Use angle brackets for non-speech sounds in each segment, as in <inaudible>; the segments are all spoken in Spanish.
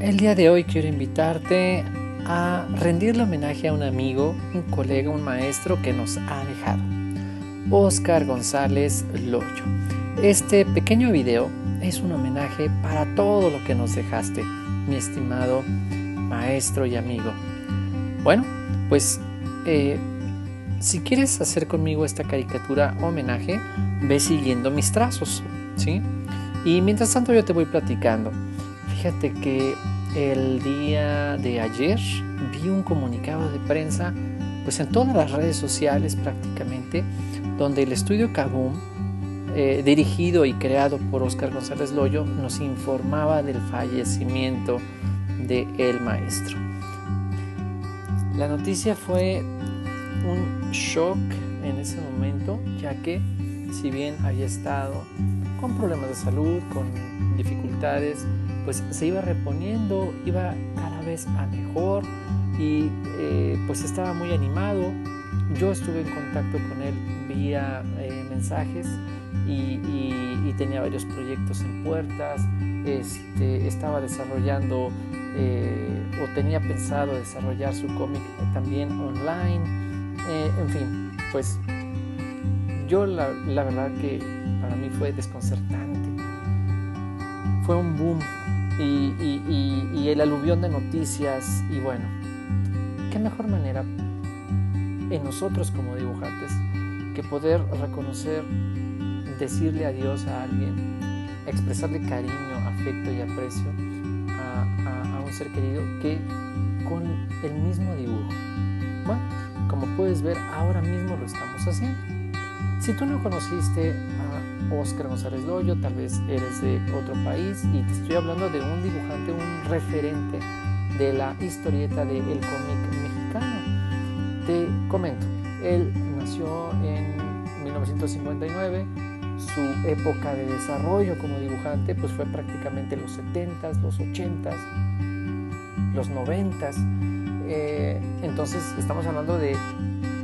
El día de hoy quiero invitarte a rendirle homenaje a un amigo, un colega, un maestro que nos ha dejado, Oscar González Loyo. Este pequeño video es un homenaje para todo lo que nos dejaste, mi estimado maestro y amigo. Bueno, pues eh, si quieres hacer conmigo esta caricatura homenaje, ve siguiendo mis trazos, ¿sí? Y mientras tanto yo te voy platicando. Fíjate que el día de ayer vi un comunicado de prensa, pues en todas las redes sociales prácticamente, donde el estudio Kaboom, eh, dirigido y creado por Oscar González Loyo, nos informaba del fallecimiento de el maestro. La noticia fue un shock en ese momento, ya que si bien había estado con problemas de salud, con dificultades, pues se iba reponiendo, iba cada vez a mejor y eh, pues estaba muy animado. Yo estuve en contacto con él vía eh, mensajes y, tenía varios proyectos en puertas, este, estaba desarrollando eh, o tenía pensado desarrollar su cómic también online, en fin, pues yo la, verdad que para mí fue desconcertante. Fue un boom y, el aluvión de noticias y bueno, qué mejor manera en nosotros como dibujantes que poder reconocer, decirle adiós a alguien, expresarle cariño, afecto y aprecio a, a un ser querido que con el mismo dibujo. Bueno, como puedes ver, ahora mismo lo estamos haciendo. Si tú no conociste Oscar González Loyo, tal vez eres de otro país y te estoy hablando de un dibujante, un referente de la historieta del cómic mexicano. Te comento, él nació en 1959, su época de desarrollo como dibujante pues fue prácticamente los 70s, los 80s, los 90s. Eh, entonces estamos hablando de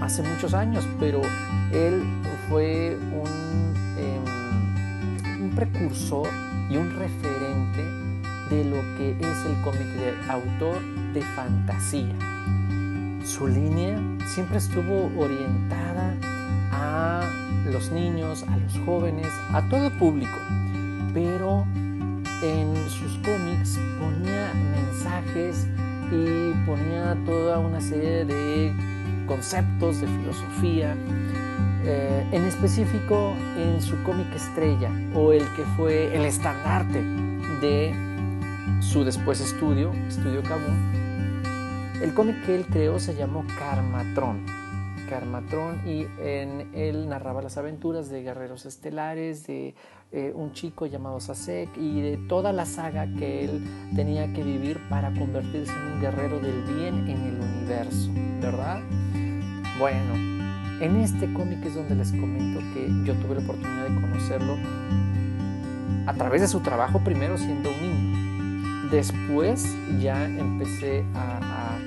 hace muchos años, pero él fue un precursor y un referente de lo que es el cómic de autor de fantasía. Su línea siempre estuvo orientada a los niños, a los jóvenes, a todo público, pero en sus cómics ponía mensajes y ponía toda una serie de conceptos de filosofía, eh, en específico en su cómic estrella o el que fue el estandarte de su después estudio, Estudio Kabum. El cómic que él creó se llamó Karmatron. Karmatron y en él narraba las aventuras de guerreros estelares, de eh, un chico llamado Sasek y de toda la saga que él tenía que vivir para convertirse en un guerrero del bien en el universo, ¿verdad? Bueno, en este cómic es donde les comento que yo tuve la oportunidad de conocerlo a través de su trabajo, primero siendo un niño. Después ya empecé a,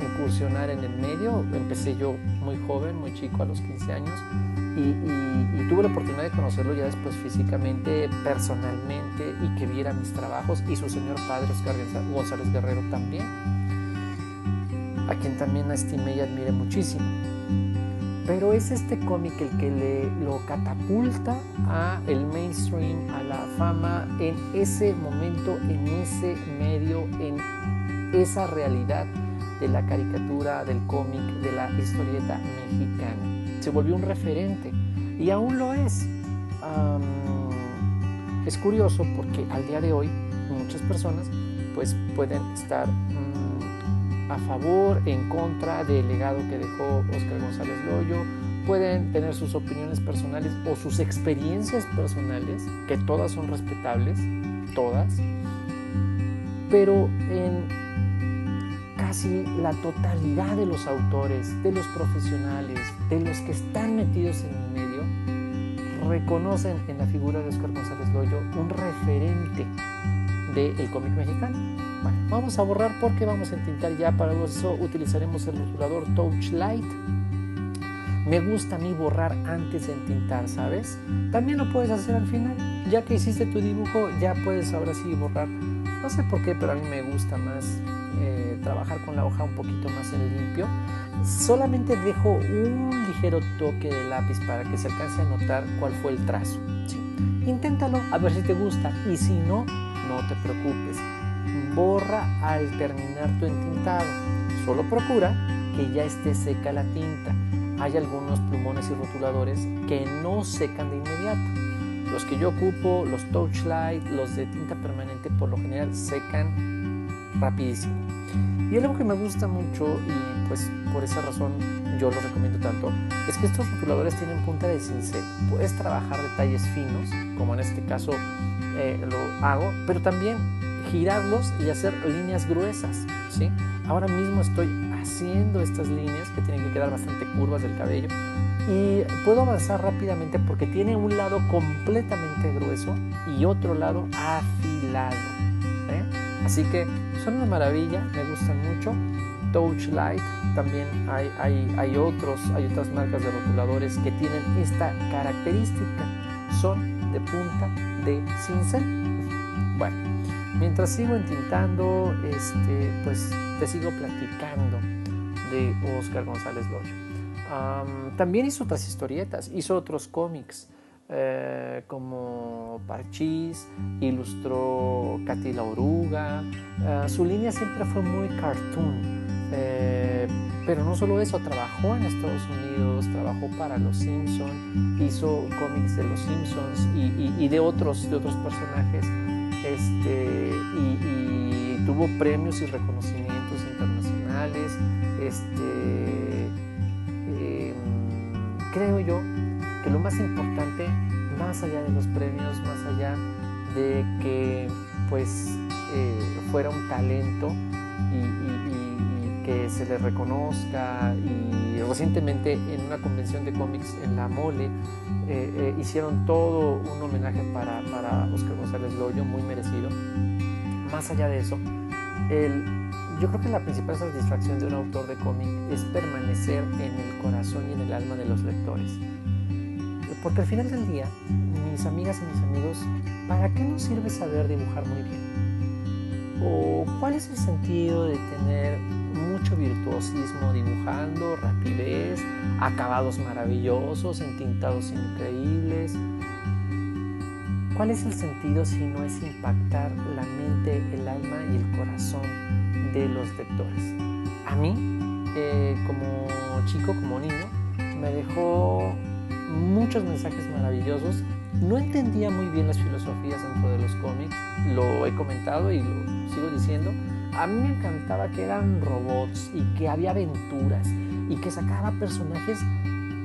incursionar en el medio, empecé yo muy joven, muy chico, a los 15 años, y, tuve la oportunidad de conocerlo ya después físicamente, personalmente, y que viera mis trabajos, y su señor padre, Oscar González Guerrero también, a quien también estimé y admiré muchísimo. Pero es este cómic el que le, lo catapulta a el mainstream, a la fama en ese momento, en ese medio, en esa realidad de la caricatura, del cómic, de la historieta mexicana. Se volvió un referente y aún lo es. es curioso porque al día de hoy muchas personas pues pueden estar a favor, en contra del legado que dejó Oscar González Loyo, pueden tener sus opiniones personales o sus experiencias personales, que todas son respetables, todas, pero en casi la totalidad de los autores, de los profesionales, de los que están metidos en el medio, reconocen en la figura de Oscar González Loyo un referente del cómic mexicano. Vamos a borrar porque vamos a entintar ya, para eso utilizaremos el rotulador Touch Light. Me gusta a mí borrar antes de entintar, ¿sabes? También lo puedes hacer al final, Ya que hiciste tu dibujo, ya puedes ahora sí borrar. No sé por qué, pero a mí me gusta más eh, trabajar con la hoja un poquito más en limpio. Solamente dejo un ligero toque de lápiz para que se alcance a notar cuál fue el trazo. Inténtalo a ver si te gusta y si no, no te preocupes. Borra al terminar tu entintado. Solo procura que ya esté seca la tinta. Hay algunos plumones y rotuladores que no secan de inmediato. Los que yo ocupo, los Touchlight, los de tinta permanente, por lo general secan rapidísimo. Y algo que me gusta mucho y pues por esa razón yo lo recomiendo tanto es que estos rotuladores tienen punta de cincel. Puedes trabajar detalles finos, como en este caso eh, lo hago, pero también girarlos y hacer líneas gruesas. ¿sí? Ahora mismo estoy haciendo estas líneas que tienen que quedar bastante curvas del cabello y puedo avanzar rápidamente porque tiene un lado completamente grueso y otro lado afilado. ¿eh? Así que son una maravilla, me gustan mucho. Touchlight, también hay, hay, hay, otros, hay otras marcas de rotuladores que tienen esta característica. Son de punta de cincel. Bueno, mientras sigo entintando, este, pues te sigo platicando de Oscar González Loyo. también hizo otras historietas, hizo otros cómics. Eh, como Parchís, ilustró Katy la Oruga. Eh, su línea siempre fue muy cartoon. Eh, pero no solo eso, trabajó en Estados Unidos, trabajó para Los Simpsons, hizo cómics de Los Simpsons y, de, otros, de otros personajes. Este, y, tuvo premios y reconocimientos internacionales. Este, em, creo yo que lo más importante, más allá de los premios, más allá de que pues eh, fuera un talento y, que se le reconozca y recientemente en una convención de cómics en La Mole eh, eh, hicieron todo un homenaje para, para Oscar González Loyo, muy merecido. Más allá de eso, el, yo creo que la principal satisfacción de un autor de cómic es permanecer en el corazón y en el alma de los lectores. Porque al final del día, mis amigas y mis amigos, ¿para qué nos sirve saber dibujar muy bien? ¿O cuál es el sentido de tener mucho virtuosismo dibujando, rapidez, acabados maravillosos, entintados increíbles? ¿Cuál es el sentido si no es impactar la mente, el alma y el corazón de los lectores? A mí, eh, como chico, como niño, me dejó muchos mensajes maravillosos. No entendía muy bien las filosofías dentro de los cómics, lo he comentado y lo sigo diciendo. A mí me encantaba que eran robots y que había aventuras y que sacaba personajes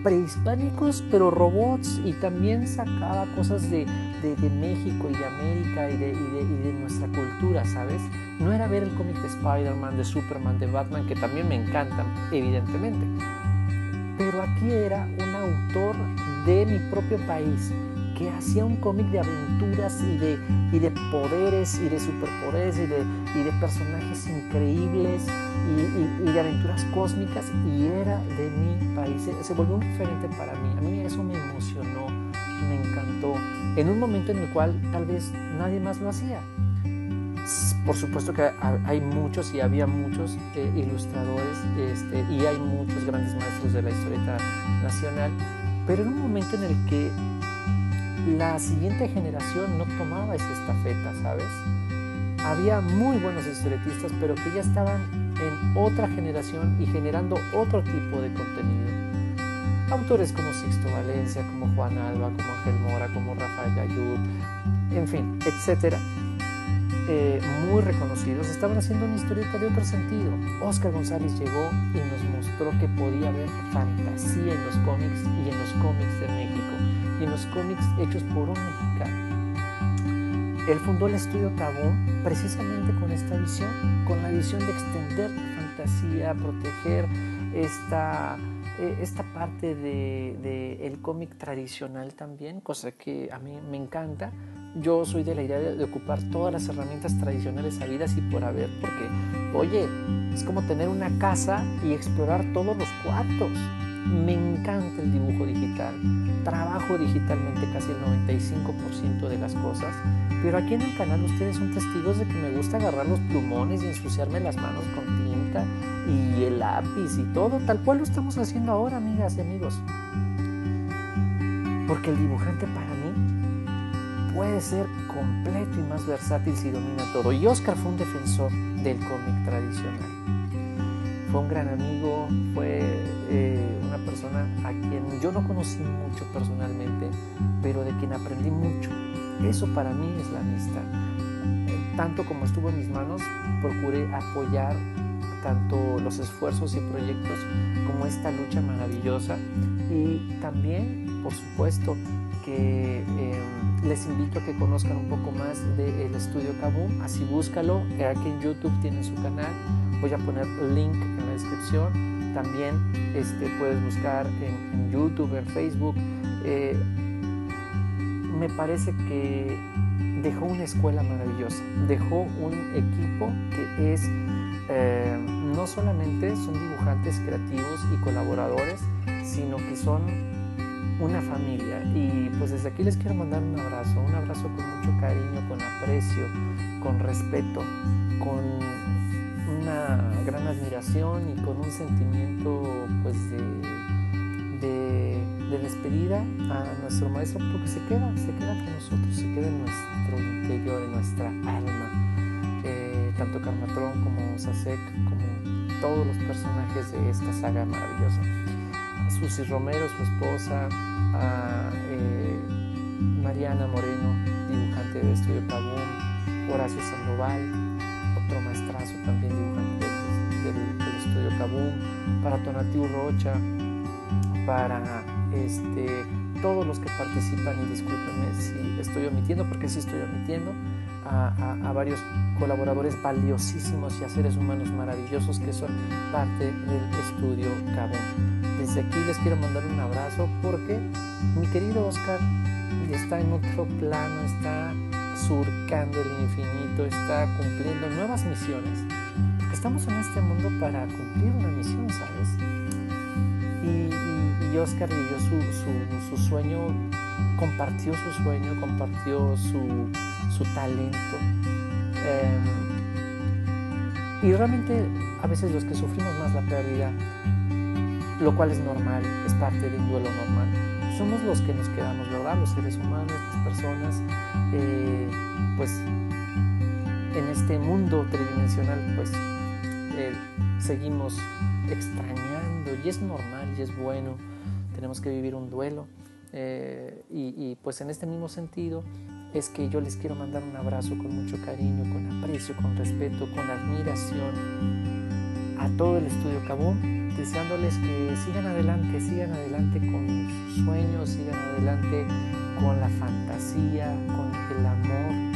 prehispánicos, pero robots, y también sacaba cosas de, de, México y de América y de, y, de, nuestra cultura, ¿sabes? No era ver el cómic de Spider-Man, de Superman, de Batman, que también me encantan, evidentemente, pero aquí era un autor de mi propio país que hacía un cómic de aventuras y de, y de poderes y de superpoderes y de, y de personajes increíbles y, de aventuras cósmicas y era de mi país. Se volvió un referente para mí. A mí eso me emocionó, me encantó, en un momento en el cual tal vez nadie más lo hacía por supuesto que hay muchos y había muchos eh, ilustradores este, y hay muchos grandes maestros de la historieta nacional, pero en un momento en el que la siguiente generación no tomaba esa estafeta, ¿sabes? Había muy buenos historietistas, pero que ya estaban en otra generación y generando otro tipo de contenido. Autores como Sixto Valencia, como Juan Alba, como Ángel Mora, como Rafael Gayud, en fin, etcétera eh, muy reconocidos estaban haciendo una historieta de otro sentido. Oscar González llegó y nos mostró que podía haber fantasía en los cómics y en los cómics de México y en los cómics hechos por un mexicano. Él fundó el estudio Tabú precisamente con esta visión, con la visión de extender fantasía, proteger esta, eh, esta parte del de, el cómic tradicional también, cosa que a mí me encanta yo soy de la idea de, ocupar todas las herramientas tradicionales habidas y por haber, porque, oye, es como tener una casa y explorar todos los cuartos. Me encanta el dibujo digital. Trabajo digitalmente casi el 95% de las cosas. Pero aquí en el canal ustedes son testigos de que me gusta agarrar los plumones y ensuciarme las manos con tinta y el lápiz y todo, tal cual lo estamos haciendo ahora, amigas y amigos. Porque el dibujante para puede ser completo y más versátil si domina todo. Y Oscar fue un defensor del cómic tradicional. Fue un gran amigo, fue eh, una persona a quien yo no conocí mucho personalmente, pero de quien aprendí mucho. Eso para mí es la amistad. Tanto como estuvo en mis manos, procuré apoyar tanto los esfuerzos y proyectos como esta lucha maravillosa y también, por supuesto, que em, les invito a que conozcan un poco más del estudio Kaboom, así búscalo, aquí en YouTube tienen su canal, voy a poner link en la descripción, también este, puedes buscar en, YouTube, en Facebook, eh, me parece que dejó una escuela maravillosa, dejó un equipo que es, eh, no solamente son dibujantes creativos y colaboradores, sino que son una familia. Y pues desde aquí les quiero mandar un abrazo, un abrazo con mucho cariño, con aprecio, con respeto, con una gran admiración y con un sentimiento pues de, de, despedida a nuestro maestro porque se queda, se queda con nosotros, se queda en nuestro interior, en nuestra alma. Eh, tanto Carmatron como Sasek, como todos los personajes de esta saga maravillosa. Susi Romero, su esposa, a eh, Mariana Moreno, dibujante de Estudio Cabum, Horacio Sandoval, otro maestrazo también dibujante del, Estudio Cabum, para Tonatiu Rocha, para este, todos los que participan, y discúlpenme si estoy omitiendo, porque sí estoy omitiendo, a, varios colaboradores valiosísimos y a seres humanos maravillosos que son parte del Estudio Cabum desde aquí les quiero mandar un abrazo porque mi querido Oscar está en otro plano, está surcando el infinito, está cumpliendo nuevas misiones. Porque estamos en este mundo para cumplir una misión, ¿sabes? Y, Oscar vivió su, sueño, compartió su sueño, compartió su, talento. Em, y realmente a veces los que sufrimos más la pérdida lo cual es normal, es parte de un duelo normal. Somos los que nos quedamos, ¿verdad? Los seres humanos, las personas, eh, pues en este mundo tridimensional, pues eh, seguimos extrañando y es normal y es bueno, tenemos que vivir un duelo eh, y, y pues en este mismo sentido es que yo les quiero mandar un abrazo con mucho cariño, con aprecio, con respeto, con admiración a todo el estudio Cabo, deseándoles que sigan adelante, sigan adelante con sus sueños, sigan adelante con la fantasía, con el amor,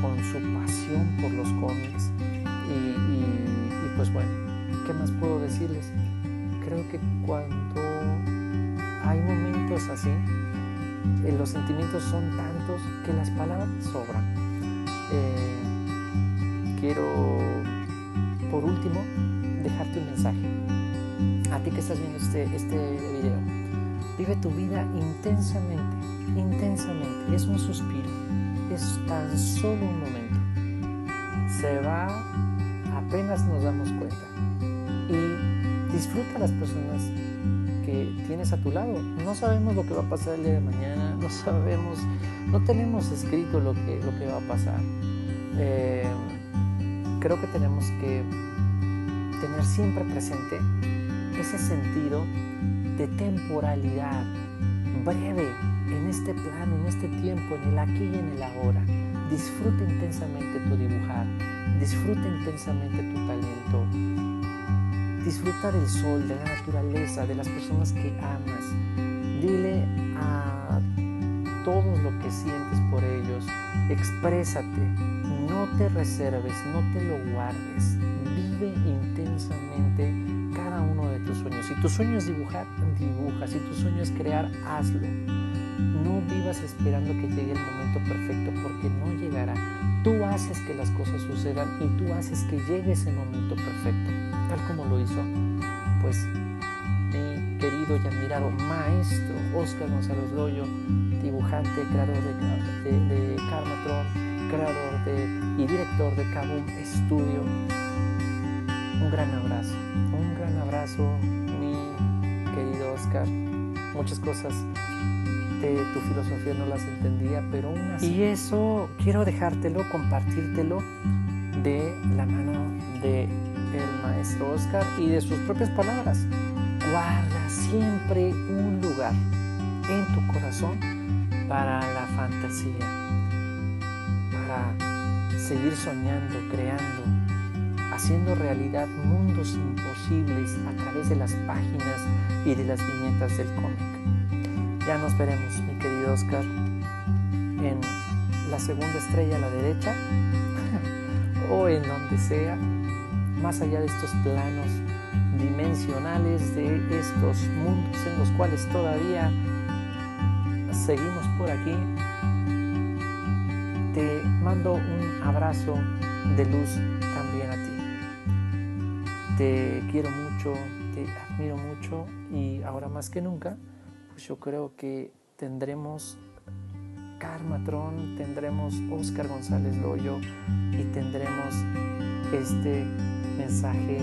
con, su pasión por los cómics. Y, pues bueno, ¿qué más puedo decirles? Creo que cuando hay momentos así, eh, los sentimientos son tantos que las palabras sobran. Eh, quiero por último, dejarte un mensaje. A ti que estás viendo este, este video, vive tu vida intensamente, intensamente. Es un suspiro, es tan solo un momento. Se va apenas nos damos cuenta. Y disfruta las personas que tienes a tu lado. No sabemos lo que va a pasar el día de mañana, <laughs> no sabemos, no tenemos escrito lo que, lo que va a pasar. Eh, creo que tenemos que tener siempre presente ese sentido de temporalidad breve en este plano, en este tiempo, en el aquí y en el ahora. Disfruta intensamente tu dibujar, disfruta intensamente tu talento, disfruta del sol, de la naturaleza, de las personas que amas. Dile a todos lo que sientes por ellos, exprésate, no te reserves, no te lo guardes. Vive intensamente cada uno de tus sueños. Si tu sueño es dibujar, dibuja. Si tu sueño es crear, hazlo. No vivas esperando que llegue el momento perfecto porque no llegará. Tú haces que las cosas sucedan y tú haces que llegue ese momento perfecto, tal como lo hizo pues mi querido y admirado maestro Oscar González Loyo, dibujante, creador de, de, Karmatron, creador de, y director de Kabum Studio. Un gran abrazo, un gran abrazo, mi querido Oscar. Muchas cosas de tu filosofía no las entendía, pero una Y eso quiero dejártelo, compartírtelo de la mano de el maestro Oscar y de sus propias palabras. Guarda siempre un lugar en tu corazón para la fantasía, para seguir soñando, creando, haciendo realidad mundos imposibles a través de las páginas y de las viñetas del cómic. Ya nos veremos, mi querido Oscar, en la segunda estrella a la derecha <laughs> o en donde sea más allá de estos planos dimensionales, de estos mundos en los cuales todavía seguimos por aquí. Te mando un abrazo de luz también a ti. Te quiero mucho, te admiro mucho y ahora más que nunca, pues yo creo que tendremos Karmatron, tendremos Oscar González Loyo y tendremos este mensaje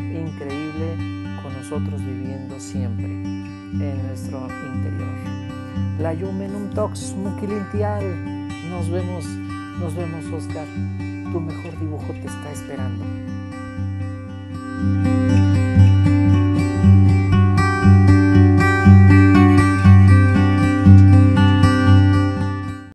increíble con nosotros viviendo siempre en nuestro interior. La Yumenum Tox Mukilintial. Nos vemos, nos vemos, Oscar. Tu mejor dibujo te está esperando.